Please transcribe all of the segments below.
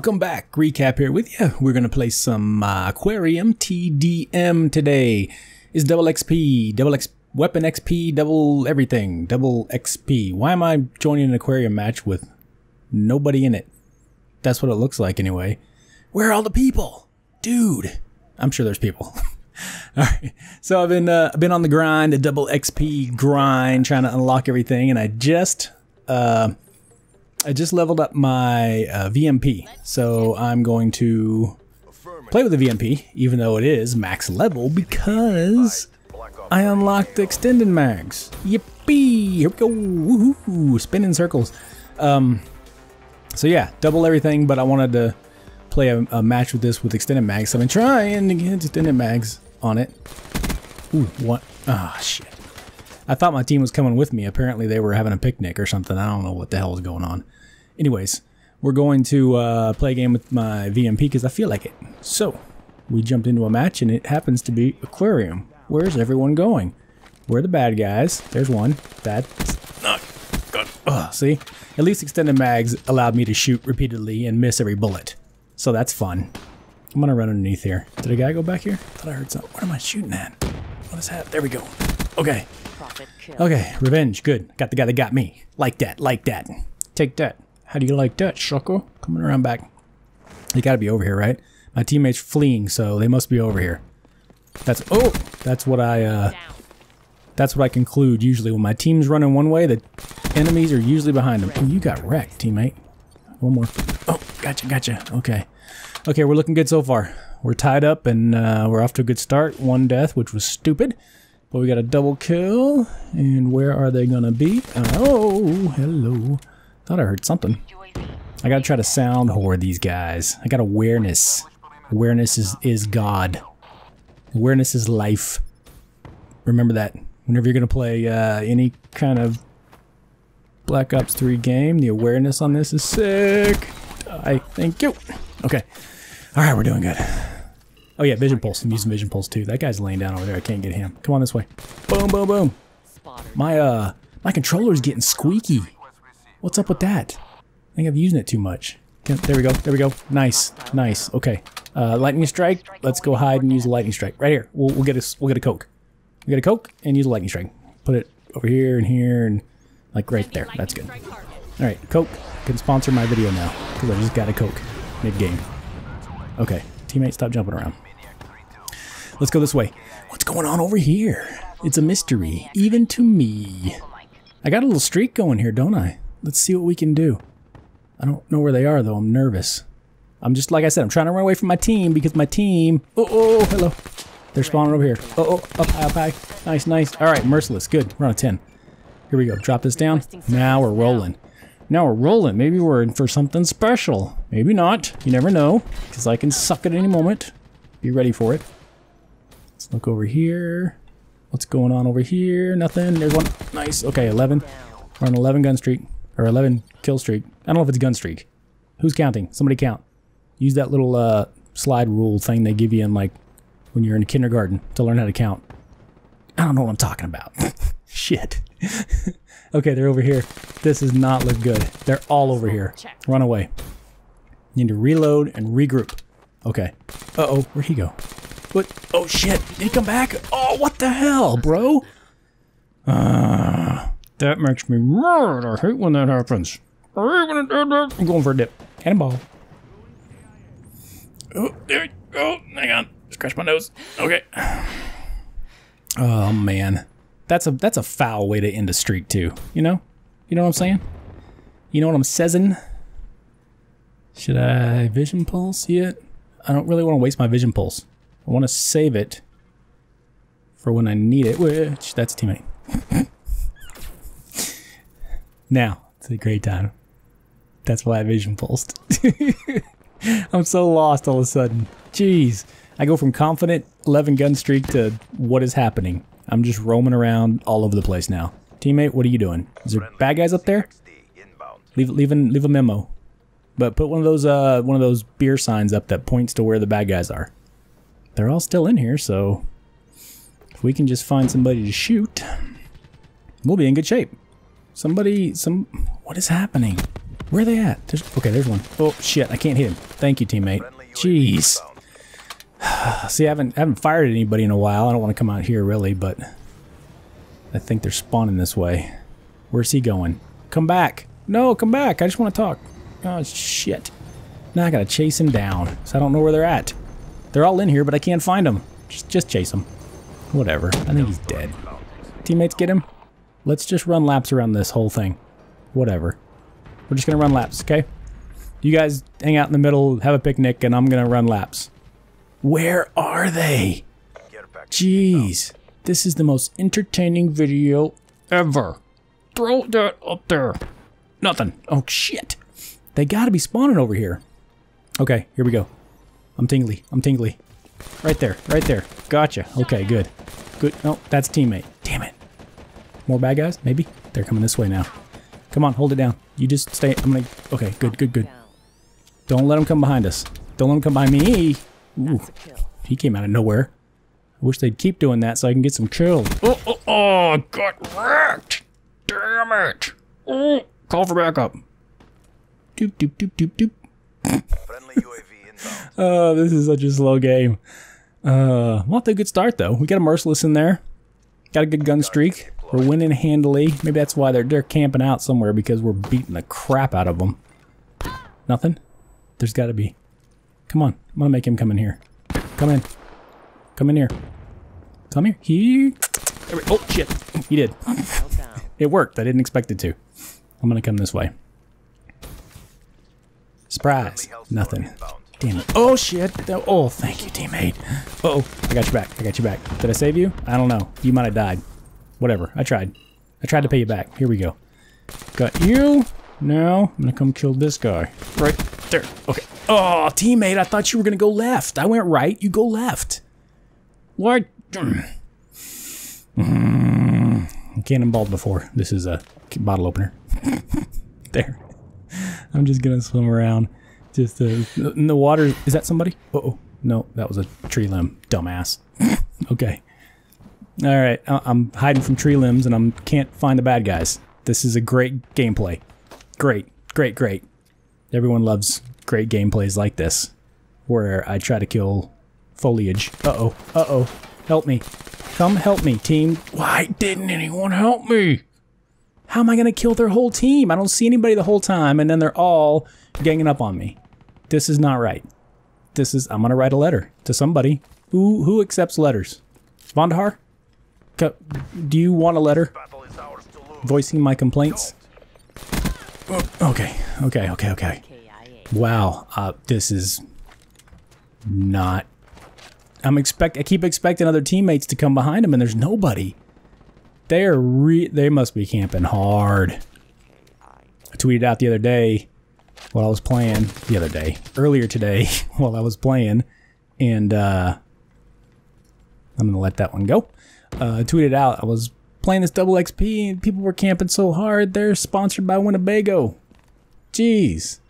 Welcome back. RekcaP here with you. We're going to play some uh, Aquarium TDM today. Is double XP, double X, weapon XP, double everything, double XP. Why am I joining an Aquarium match with nobody in it? That's what it looks like anyway. Where are all the people? Dude. I'm sure there's people. All right, so I've been uh, been on the grind, the double XP grind, trying to unlock everything, and I just uh, I just leveled up my uh, VMP. So I'm going to play with the VMP, even though it is max level, because I unlocked the extended mags. Yippee! Here we go! Woohoo! Spinning circles. Um, so yeah, double everything, but I wanted to play a, a match with this with extended mags. So I've been trying to get extended mags on it. Ooh, what? Ah, oh, shit. I thought my team was coming with me. Apparently they were having a picnic or something. I don't know what the hell was going on. Anyways, we're going to uh, play a game with my VMP because I feel like it. So, we jumped into a match and it happens to be Aquarium. Where's everyone going? Where are the bad guys? There's one. Bad. Not good. Ugh, see? At least extended mags allowed me to shoot repeatedly and miss every bullet. So that's fun. I'm gonna run underneath here. Did a guy go back here? thought I heard something. What am I shooting at? What is that? There we go. Okay. Okay, revenge. Good. Got the guy that got me. Like that, like that. Take that. How do you like that, Shoko? Coming around back. They gotta be over here, right? My teammate's fleeing, so they must be over here. That's, oh! That's what I, uh, that's what I conclude usually. When my team's running one way, the enemies are usually behind them. Oh, you got wrecked, teammate. One more. Oh, gotcha, gotcha. Okay. Okay, we're looking good so far. We're tied up and uh, we're off to a good start. One death, which was stupid. But we got a double kill. And where are they going to be? Oh, hello. Thought I heard something. I got to try to sound whore these guys. I got awareness. Awareness is, is God. Awareness is life. Remember that. Whenever you're going to play uh, any kind of Black Ops 3 game, the awareness on this is sick. I thank you. Okay. All right, we're doing good. Oh yeah, vision pulse. I'm using vision pulse too. That guy's laying down over there. I can't get him. Come on this way. Boom, boom, boom. My uh, my controller's getting squeaky. What's up with that? I think I'm using it too much. There we go. There we go. Nice, nice. Okay. Uh, lightning strike. Let's go hide and use a lightning strike right here. We'll we'll get a we'll get a coke. We will get a coke and use a lightning strike. Put it over here and here and like right there. That's good. All right, coke can sponsor my video now because I just got a coke mid-game. Okay, teammate, stop jumping around. Let's go this way. What's going on over here? It's a mystery, even to me. I got a little streak going here, don't I? Let's see what we can do. I don't know where they are, though. I'm nervous. I'm just, like I said, I'm trying to run away from my team because my team... Oh, oh, hello. They're spawning over here. Oh, oh, up high, up high. Nice, nice. All right, merciless. Good. We're on a 10. Here we go. Drop this down. Now we're rolling. Now we're rolling. Maybe we're in for something special. Maybe not. You never know. Because I can suck at any moment. Be ready for it. Let's look over here. What's going on over here? Nothing. There's one. Nice. Okay, 11. We're on 11 gun streak. Or 11 kill streak. I don't know if it's gun streak. Who's counting? Somebody count. Use that little uh, slide rule thing they give you in like when you're in kindergarten to learn how to count. I don't know what I'm talking about. Shit. okay, they're over here. This does not look good. They're all over here. Run away. Need to reload and regroup. Okay. Uh-oh, where'd he go? What? Oh, shit. Did he come back? Oh, what the hell, bro? Ah, uh, that makes me mad. I hate when that happens. I hate when it happens. I'm going for a dip. Cannonball. Oh, there we go. Hang on. Scratch my nose. Okay. Oh, man that's a that's a foul way to end a streak too. You know, you know what I'm saying? You know what I'm saying? Should I vision pulse yet? I don't really want to waste my vision pulse. I want to save it for when I need it. Which that's a teammate. now it's a great time. That's why I vision pulsed. I'm so lost all of a sudden. Jeez. I go from confident 11 gun streak to what is happening. I'm just roaming around all over the place now. Teammate, what are you doing? Is there bad guys up there? Leave, leave, an, leave a memo. But put one of those uh, one of those beer signs up that points to where the bad guys are. They're all still in here, so if we can just find somebody to shoot, we'll be in good shape. Somebody, some, what is happening? Where are they at? There's, okay, there's one. Oh, shit, I can't hit him. Thank you, teammate. Jeez. See, I haven't, I haven't fired at anybody in a while. I don't want to come out here, really, but... I think they're spawning this way. Where's he going? Come back. No, come back. I just want to talk. Oh, shit. Now I gotta chase him down, so I don't know where they're at. They're all in here, but I can't find them. Just, just chase them. Whatever. I think he's dead. Teammates, get him. Let's just run laps around this whole thing. Whatever. We're just gonna run laps, okay? You guys hang out in the middle, have a picnic, and I'm gonna run laps. Where are they? Jeez. This is the most entertaining video ever. Throw that up there. Nothing. Oh, shit. They gotta be spawning over here. Okay, here we go. I'm tingly. I'm tingly. Right there. Right there. Gotcha. Okay, good. Good. No, that's teammate. Damn it. More bad guys? Maybe? They're coming this way now. Come on, hold it down. You just stay. I'm gonna. Okay, good, good, good. Don't let them come behind us. Don't let them come behind me. Ooh, he came out of nowhere. I wish they'd keep doing that so I can get some kills. Oh, oh, oh, got wrecked. Damn it. Oh, call for backup. Doop, doop, doop, doop, doop. Friendly UAV inbound. Oh, this is such a slow game. Uh, well, a good start though. We got a merciless in there. Got a good gun streak. We're winning handily. Maybe that's why they're they're camping out somewhere because we're beating the crap out of them. Nothing. There's got to be. Come on. I'm gonna make him come in here. Come in. Come in here. Come here. Here. Oh shit. He did. it worked. I didn't expect it to. I'm gonna come this way. Surprise. Nothing. Damn it. Oh, shit. Oh, thank you, teammate. Uh oh I got you back. I got you back. Did I save you? I don't know. You might have died. Whatever. I tried. I tried to pay you back. Here we go. Got you. Now, I'm gonna come kill this guy. Right there. Okay. Oh, teammate, I thought you were gonna go left. I went right. You go left. What? Mm. Cannonballed before. This is a bottle opener. there. I'm just gonna swim around. Just uh, in the water. Is that somebody? Uh oh, no, that was a tree limb. Dumbass. okay. All right, I'm hiding from tree limbs and I can't find the bad guys. This is a great gameplay. Great, great, great. Everyone loves great gameplays like this, where I try to kill foliage. Uh oh, uh oh. Help me. Come help me, team. Why didn't anyone help me? How am I going to kill their whole team? I don't see anybody the whole time, and then they're all ganging up on me. This is not right. This is, I'm going to write a letter to somebody. Who who accepts letters? Svandahar? Do you want a letter? Voicing my complaints? Okay, okay, okay, okay. Wow, uh, this is not... I'm expect. I keep expecting other teammates to come behind him, and there's nobody. They are re they must be camping hard. I tweeted out the other day while I was playing, the other day, earlier today while I was playing, and uh, I'm gonna let that one go. Uh, I tweeted out I was playing this double XP and people were camping so hard. They're sponsored by Winnebago. Jeez.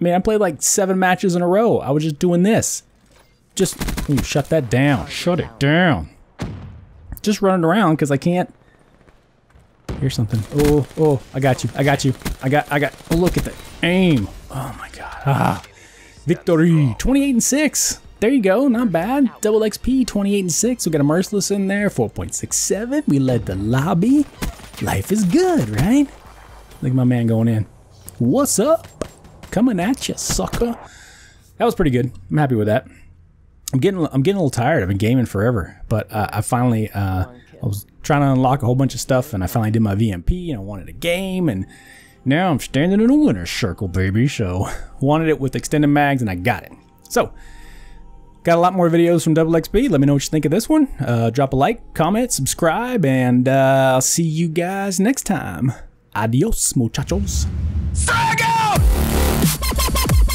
I mean, I played like seven matches in a row. I was just doing this. Just, ooh, shut that down. Shut it down. Just running around because I can't Here's something. Oh, oh, I got you. I got you. I got, I got, oh, look at the aim. Oh my God. Ah, victory. 28 and 6. There you go. Not bad. Double XP, 28 and 6. We got a Merciless in there, 4.67. We led the lobby. Life is good, right? Look at my man going in. What's up? Coming at you, sucker. That was pretty good. I'm happy with that. I'm getting I'm getting a little tired. I've been gaming forever, but uh, I finally uh, I was trying to unlock a whole bunch of stuff, and I finally did my VMP, and I wanted a game, and now I'm standing in a winner's circle, baby. So wanted it with extended mags, and I got it. So got a lot more videos from Double XP. Let me know what you think of this one. Uh, drop a like, comment, subscribe, and uh, I'll see you guys next time. Adios, muchachos. Frag out!